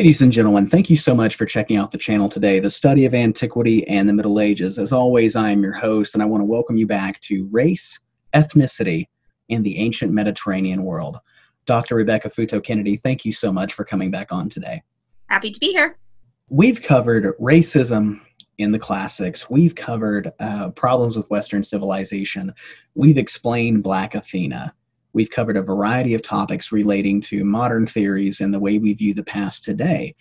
Ladies and gentlemen, thank you so much for checking out the channel today, the study of antiquity and the Middle Ages. As always, I am your host, and I want to welcome you back to race, ethnicity, and the ancient Mediterranean world. Dr. Rebecca Futo Kennedy, thank you so much for coming back on today. Happy to be here. We've covered racism in the classics, we've covered uh, problems with Western civilization, we've explained Black Athena. We've covered a variety of topics relating to modern theories and the way we view the past today.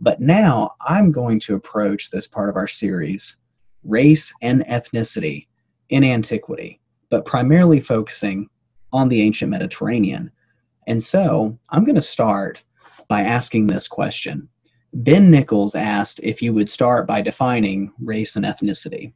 But now I'm going to approach this part of our series, race and ethnicity in antiquity, but primarily focusing on the ancient Mediterranean. And so I'm going to start by asking this question. Ben Nichols asked if you would start by defining race and ethnicity.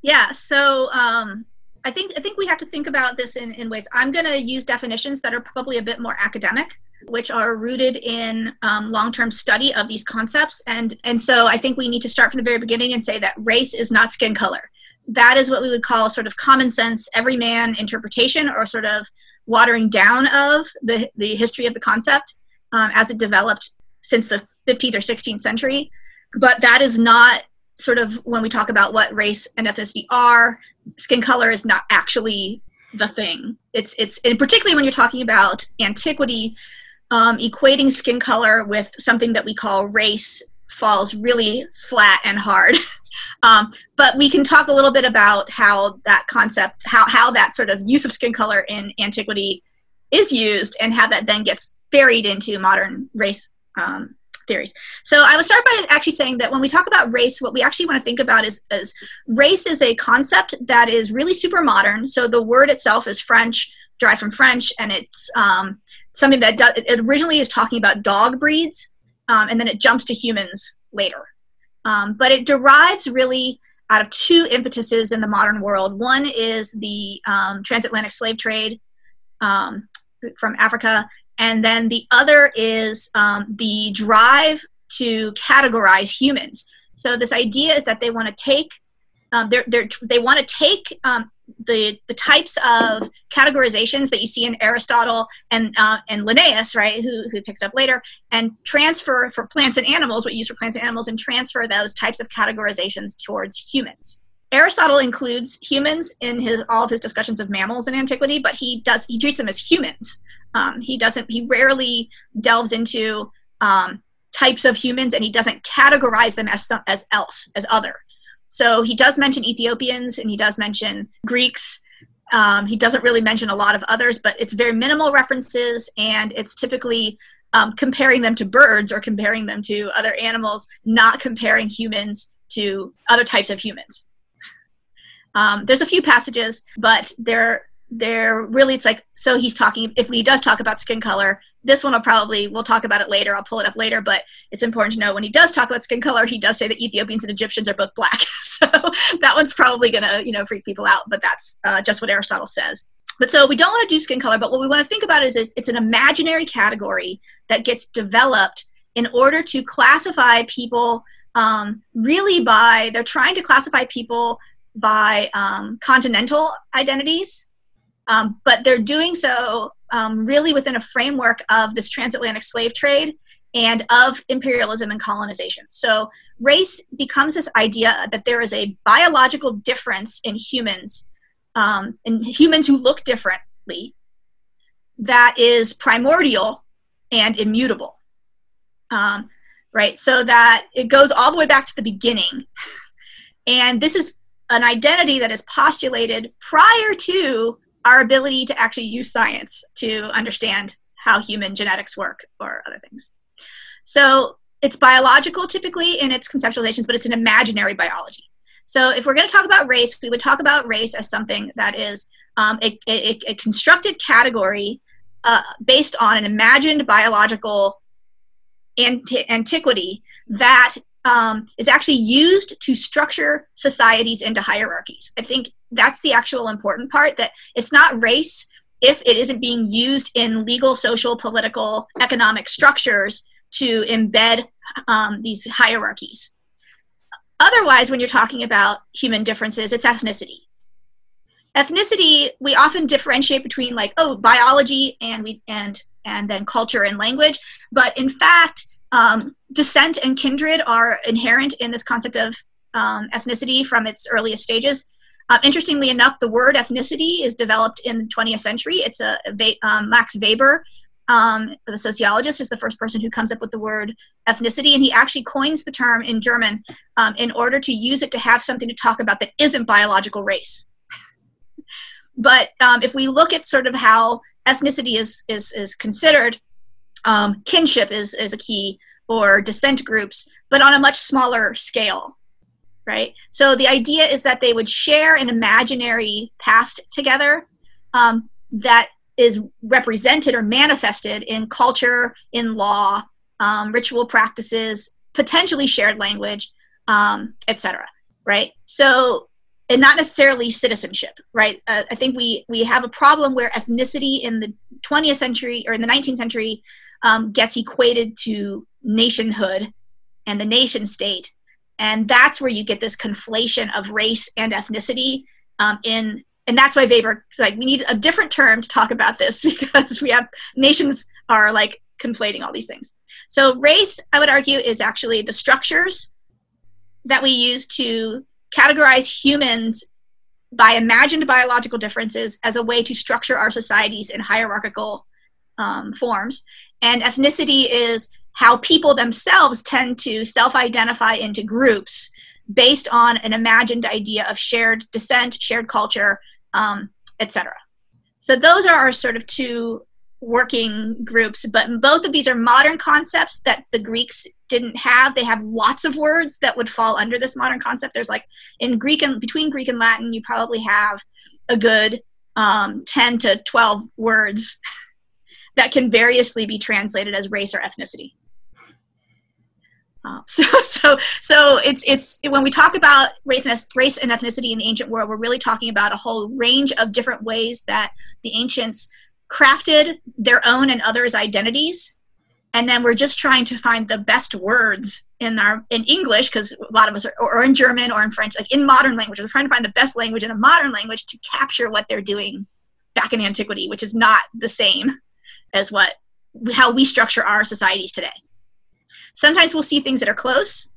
Yeah, so um, I think I think we have to think about this in, in ways. I'm going to use definitions that are probably a bit more academic, which are rooted in um, long-term study of these concepts, and and so I think we need to start from the very beginning and say that race is not skin color. That is what we would call sort of common sense, everyman interpretation, or sort of watering down of the the history of the concept um, as it developed since the 15th or 16th century. But that is not sort of when we talk about what race and ethnicity are, skin color is not actually the thing. It's it's and particularly when you're talking about antiquity, um, equating skin color with something that we call race falls really flat and hard. um, but we can talk a little bit about how that concept, how how that sort of use of skin color in antiquity is used, and how that then gets buried into modern race um, theories. So I would start by actually saying that when we talk about race, what we actually want to think about is, is race is a concept that is really super modern. So the word itself is French, derived from French, and it's um, something that it originally is talking about dog breeds, um, and then it jumps to humans later. Um, but it derives really out of two impetuses in the modern world. One is the um, transatlantic slave trade um, from Africa, and then the other is um, the drive to categorize humans. So this idea is that they want to take um, they're, they're, they want to take um, the, the types of categorizations that you see in Aristotle and, uh, and Linnaeus, right, who, who picks up later, and transfer for plants and animals, what you use for plants and animals, and transfer those types of categorizations towards humans. Aristotle includes humans in his all of his discussions of mammals in antiquity, but he does he treats them as humans. Um, he doesn't he rarely delves into um, types of humans, and he doesn't categorize them as some, as else as other. So he does mention Ethiopians and he does mention Greeks. Um, he doesn't really mention a lot of others, but it's very minimal references, and it's typically um, comparing them to birds or comparing them to other animals, not comparing humans to other types of humans. Um, there's a few passages, but they're they're really it's like so he's talking if he does talk about skin color this one will probably we'll talk about it later i'll pull it up later but it's important to know when he does talk about skin color he does say that ethiopians and egyptians are both black. So that one's probably gonna you know freak people out but that's uh, just what aristotle says. But so we don't want to do skin color but what we want to think about is, is it's an imaginary category that gets developed in order to classify people um, really by they're trying to classify people by um, continental identities, um, but they're doing so um, really within a framework of this transatlantic slave trade and of imperialism and colonization. So, race becomes this idea that there is a biological difference in humans, um, in humans who look differently, that is primordial and immutable. Um, right? So that it goes all the way back to the beginning. And this is an identity that is postulated prior to our ability to actually use science to understand how human genetics work or other things. So it's biological typically in its conceptualizations, but it's an imaginary biology. So if we're going to talk about race, we would talk about race as something that is um, a, a, a, constructed category uh, based on an imagined biological anti- antiquity that um, is actually used to structure societies into hierarchies. I think that's the actual important part that it's not race if it isn't being used in legal, social, political, economic structures to embed um, these hierarchies. Otherwise, when you're talking about human differences, it's ethnicity. Ethnicity, we often differentiate between like, oh, biology and we and and then culture and language. But in fact, um, descent and kindred are inherent in this concept of um, ethnicity from its earliest stages. Uh, interestingly enough, the word ethnicity is developed in the 20th century. It's a, um, Max Weber, um, the sociologist, is the first person who comes up with the word ethnicity, and he actually coins the term in German um, in order to use it to have something to talk about that isn't biological race. but um, if we look at sort of how ethnicity is is, is considered, um, kinship is is a key, or descent groups, but on a much smaller scale right? So the idea is that they would share an imaginary past together um, that is represented or manifested in culture, in law, um, ritual practices, potentially shared language, um, etc. Right? So, and not necessarily citizenship, right? Uh, I think we we have a problem where ethnicity in the 20th century or in the 19th century um, gets equated to nationhood and the nation state and that's where you get this conflation of race and ethnicity um, in and that's why Weber like we need a different term to talk about this because we have nations are like conflating all these things. So race, I would argue, is actually the structures that we use to categorize humans by imagined biological differences as a way to structure our societies in hierarchical um, forms. And ethnicity is how people themselves tend to self identify into groups based on an imagined idea of shared descent, shared culture, um, etc. So, those are our sort of two working groups, but both of these are modern concepts that the Greeks didn't have. They have lots of words that would fall under this modern concept. There's like in Greek and between Greek and Latin, you probably have a good um, 10 to 12 words that can variously be translated as race or ethnicity. Uh, so, so, so it's it's when we talk about race and, ethnicity in the ancient world, we're really talking about a whole range of different ways that the ancients crafted their own and others' identities, and then we're just trying to find the best words in our in English because a lot of us are, or in German or in French, like in modern language, we're trying to find the best language in a modern language to capture what they're doing back in antiquity, which is not the same as what how we structure our societies today. Sometimes we'll see things that are close,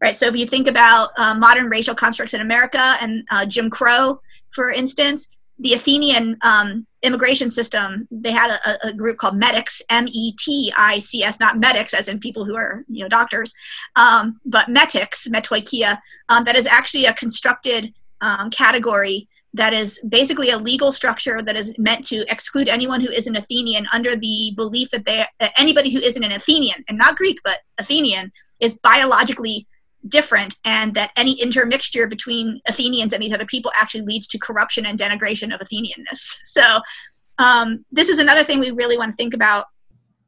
right? So if you think about uh, modern racial constructs in America and uh, Jim Crow, for instance, the Athenian um, immigration system, they had a, a group called Metics, M-E-T-I-C-S, not medics, as in people who are you know doctors, um, but Metics, Metoikia, um, that is actually a constructed um, category that is basically a legal structure that is meant to exclude anyone who is an Athenian under the belief that they anybody who isn't an Athenian and not Greek but Athenian is biologically different and that any intermixture between Athenians and these other people actually leads to corruption and denigration of Athenianness. So um, this is another thing we really want to think about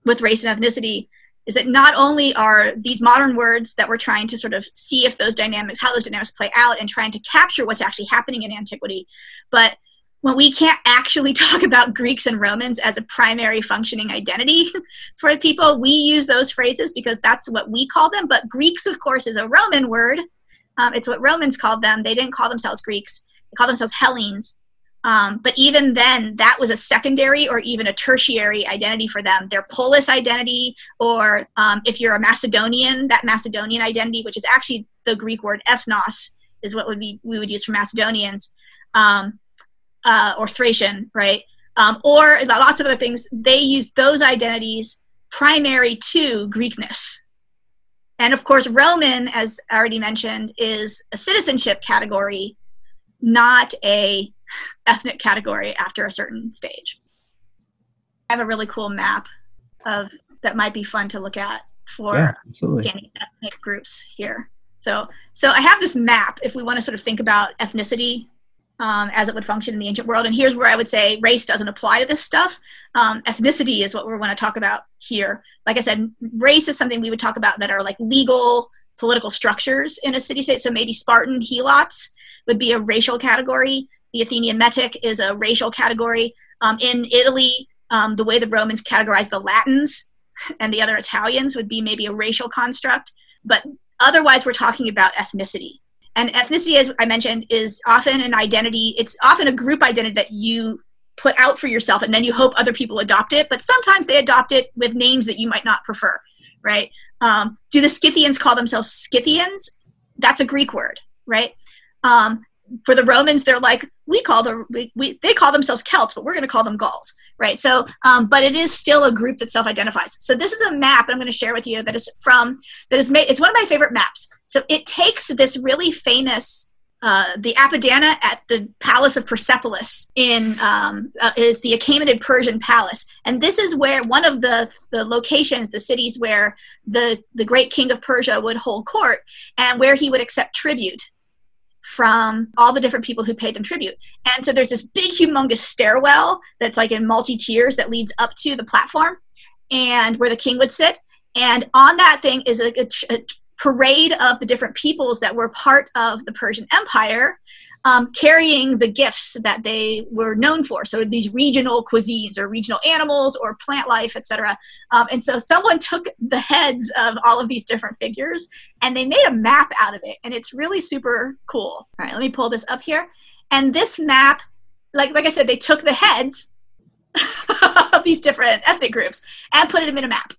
with race and ethnicity is that not only are these modern words that we're trying to sort of see if those dynamics, how those dynamics play out and trying to capture what's actually happening in antiquity, but when we can't actually talk about Greeks and Romans as a primary functioning identity for people, we use those phrases because that's what we call them. But Greeks, of course, is a Roman word. Um, it's what Romans called them. They didn't call themselves Greeks, they called themselves Hellenes. Um, but even then, that was a secondary or even a tertiary identity for them. Their polis identity, or um, if you're a Macedonian, that Macedonian identity, which is actually the Greek word ethnos, is what would be we would use for Macedonians, um, uh, or Thracian, right? Um, or lots of other things. They use those identities primary to Greekness. And of course, Roman, as I already mentioned, is a citizenship category, not a ethnic category after a certain stage. I have a really cool map of that might be fun to look at for yeah, ethnic groups here. So, so I have this map if we want to sort of think about ethnicity um, as it would function in the ancient world. And here's where I would say race doesn't apply to this stuff. Um, ethnicity is what we want to talk about here. Like I said, race is something we would talk about that are like legal political structures in a city state. So maybe Spartan helots would be a racial category. The Athenian metic is a racial category. Um, in Italy, um, the way the Romans categorized the Latins and the other Italians would be maybe a racial construct. But otherwise, we're talking about ethnicity. And ethnicity, as I mentioned, is often an identity, it's often a group identity that you put out for yourself and then you hope other people adopt it but sometimes they adopt it with names that you might not prefer right um, do the scythians call themselves scythians that's a greek word right um, for the romans they're like we call them we, we they call themselves celts but we're going to call them gauls right? So um, but it is still a group that self-identifies. So this is a map that i'm going to share with you that is from that is made it's one of my favorite maps. So it takes this really famous uh, the Apadana at the Palace of Persepolis in um, uh, is the Achaemenid Persian palace, and this is where one of the the locations, the cities where the the great king of Persia would hold court, and where he would accept tribute from all the different people who paid them tribute. And so there's this big, humongous stairwell that's like in multi tiers that leads up to the platform, and where the king would sit. And on that thing is a, a, a parade of the different peoples that were part of the Persian Empire, um, carrying the gifts that they were known for. So these regional cuisines or regional animals or plant life, etc. Um, and so someone took the heads of all of these different figures and they made a map out of it, and it's really super cool. All right, let me pull this up here. And this map, like like I said, they took the heads of these different ethnic groups and put them in a map.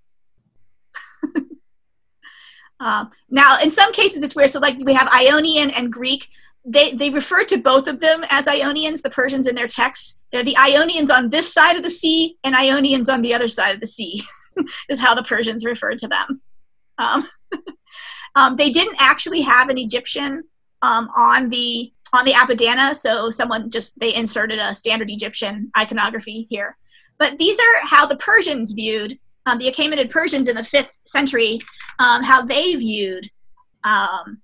Um, now, in some cases, it's weird. So, like, we have Ionian and Greek. They, they refer to both of them as Ionians, the Persians in their texts. They're the Ionians on this side of the sea and Ionians on the other side of the sea, is how the Persians refer to them. Um, um, they didn't actually have an Egyptian um, on the on the Apadana, so someone just they inserted a standard Egyptian iconography here. But these are how the Persians viewed um, the Achaemenid Persians in the fifth century, um, how they viewed um,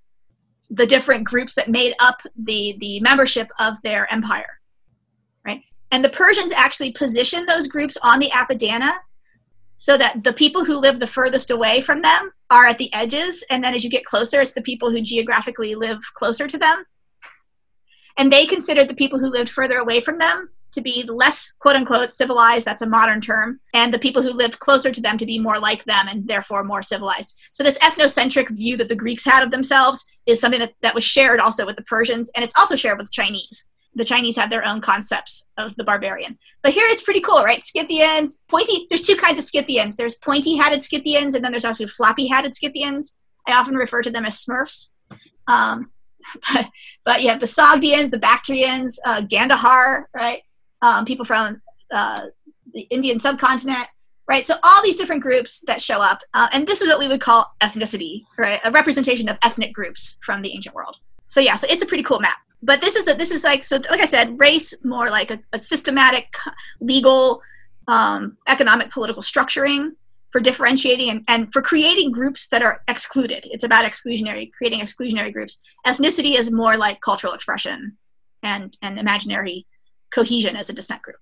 the different groups that made up the the membership of their empire, right? And the Persians actually positioned those groups on the Apadana so that the people who live the furthest away from them are at the edges, and then as you get closer, it's the people who geographically live closer to them. And they considered the people who lived further away from them to be less quote unquote civilized, that's a modern term, and the people who lived closer to them to be more like them and therefore more civilized. So, this ethnocentric view that the Greeks had of themselves is something that, that was shared also with the Persians, and it's also shared with the Chinese. The Chinese have their own concepts of the barbarian. But here it's pretty cool, right? Scythians, pointy, there's two kinds of Scythians. There's pointy hatted Scythians, and then there's also floppy hatted Scythians. I often refer to them as Smurfs. Um, but, but you have the Sogdians, the Bactrians, uh, Gandhar, right? Um, people from uh, the Indian subcontinent, right? So all these different groups that show up, uh, and this is what we would call ethnicity, right? A representation of ethnic groups from the ancient world. So yeah, so it's a pretty cool map. But this is a, this is like so like I said, race more like a, a systematic, legal, um, economic, political structuring for differentiating and, and for creating groups that are excluded. It's about exclusionary, creating exclusionary groups. Ethnicity is more like cultural expression and and imaginary cohesion as a descent group.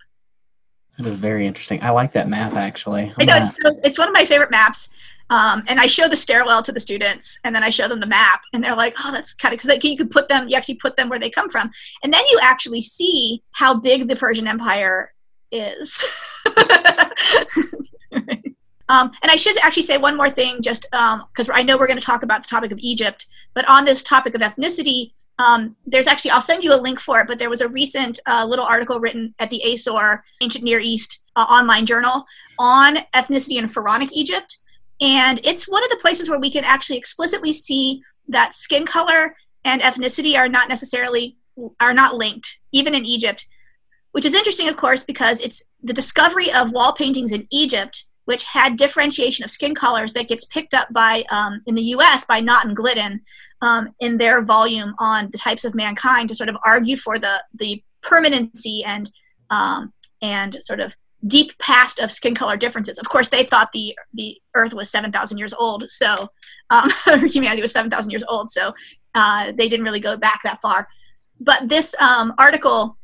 That is very interesting. I like that map actually. I'm i know it's, so, it's one of my favorite maps. Um, and I show the stairwell to the students, and then I show them the map, and they're like, "Oh, that's kind of because like, you could put them, you actually put them where they come from, and then you actually see how big the Persian Empire is." um, and I should actually say one more thing, just because um, I know we're going to talk about the topic of Egypt, but on this topic of ethnicity, um, there's actually, I'll send you a link for it, but there was a recent uh, little article written at the ASOR, Ancient Near East uh, online journal, on ethnicity in Pharaonic Egypt. And it's one of the places where we can actually explicitly see that skin color and ethnicity are not necessarily are not linked, even in Egypt, which is interesting, of course, because it's the discovery of wall paintings in Egypt, which had differentiation of skin colors that gets picked up by um, in the U.S. by Nott and Gliddon, um, in their volume on the types of mankind to sort of argue for the the permanency and um, and sort of deep past of skin color differences. Of course, they thought the the Earth was seven thousand years old, so um, humanity was seven thousand years old. So uh, they didn't really go back that far. But this um, article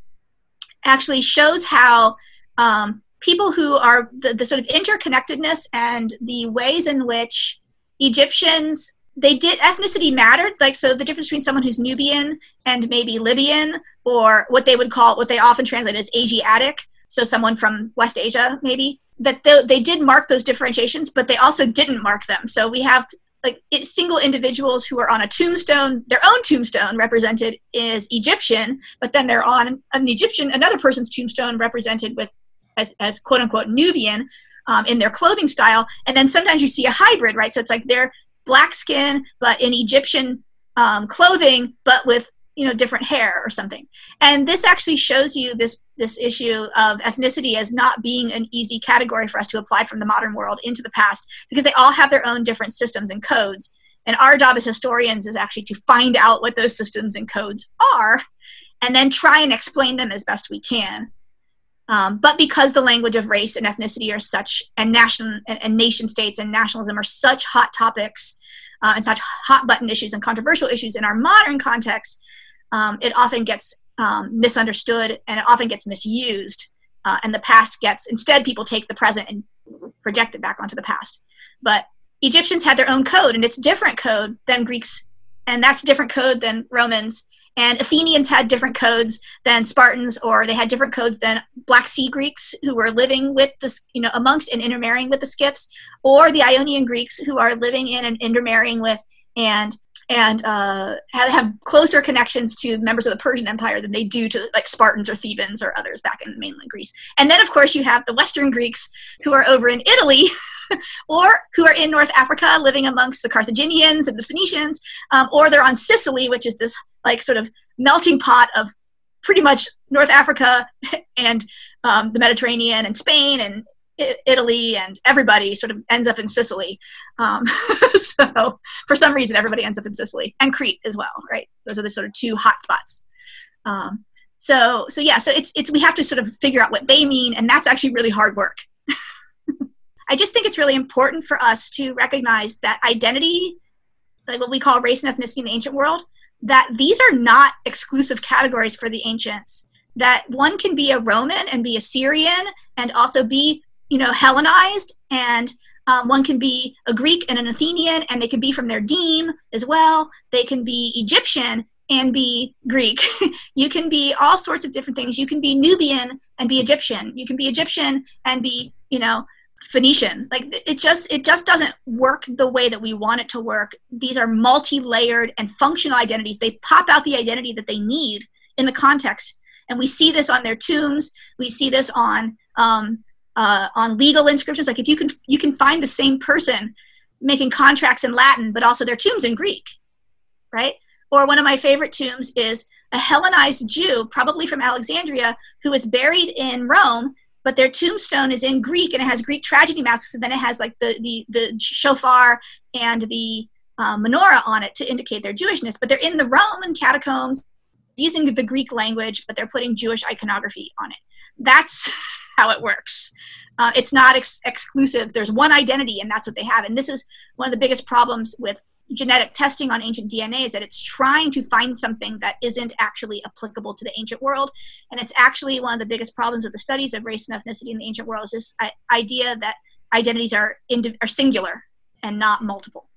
actually shows how um, people who are the, the sort of interconnectedness and the ways in which Egyptians they did ethnicity mattered like so the difference between someone who's nubian and maybe libyan or what they would call what they often translate as asiatic so someone from west asia maybe that they, they did mark those differentiations but they also didn't mark them. So we have like single individuals who are on a tombstone, their own tombstone represented is Egyptian, but then they're on an Egyptian, another person's tombstone represented with as, as quote unquote Nubian um, in their clothing style. And then sometimes you see a hybrid, right? So it's like they're black skin, but in Egyptian um, clothing, but with you know different hair or something and this actually shows you this this issue of ethnicity as not being an easy category for us to apply from the modern world into the past because they all have their own different systems and codes and our job as historians is actually to find out what those systems and codes are and then try and explain them as best we can um, but because the language of race and ethnicity are such and national and, and nation states and nationalism are such hot topics uh, and such hot button issues and controversial issues in our modern context um, it often gets um, misunderstood and it often gets misused. Uh, and the past gets, instead, people take the present and project it back onto the past. But Egyptians had their own code, and it's different code than Greeks, and that's different code than Romans. And Athenians had different codes than Spartans, or they had different codes than Black Sea Greeks who were living with the, you know, amongst and intermarrying with the Scyths, or the Ionian Greeks who are living in and intermarrying with and and uh, have, have, closer connections to members of the Persian Empire than they do to like Spartans or Thebans or others back in mainland Greece. And then, of course, you have the Western Greeks who are over in Italy or who are in North Africa living amongst the Carthaginians and the Phoenicians, um, or they're on Sicily, which is this like sort of melting pot of pretty much North Africa and um, the Mediterranean and Spain and Italy and everybody sort of ends up in Sicily. Um, so for some reason, everybody ends up in Sicily and Crete as well, right? Those are the sort of two hot spots. Um, so so yeah, so it's it's we have to sort of figure out what they mean, and that's actually really hard work. I just think it's really important for us to recognize that identity, like what we call race and ethnicity in the ancient world, that these are not exclusive categories for the ancients that one can be a Roman and be a Syrian and also be you know, Hellenized, and um, one can be a Greek and an Athenian, and they can be from their deme as well. They can be Egyptian and be Greek. you can be all sorts of different things. You can be Nubian and be Egyptian. You can be Egyptian and be, you know, Phoenician. Like it just it just doesn't work the way that we want it to work. These are multi-layered and functional identities. They pop out the identity that they need in the context, and we see this on their tombs. We see this on um, uh, on legal inscriptions. Like if you can you can find the same person making contracts in Latin, but also their tombs in Greek, right? Or one of my favorite tombs is a Hellenized Jew, probably from Alexandria, who is buried in Rome, but their tombstone is in Greek and it has Greek tragedy masks, and then it has like the the, the shofar and the uh, menorah on it to indicate their Jewishness. But they're in the Roman catacombs using the Greek language, but they're putting Jewish iconography on it. That's how it works. Uh, it's not ex- exclusive. There's one identity, and that's what they have. And this is one of the biggest problems with genetic testing on ancient DNA is that it's trying to find something that isn't actually applicable to the ancient world. And it's actually one of the biggest problems with the studies of race and ethnicity in the ancient world is this idea that identities are, indi- are singular and not multiple.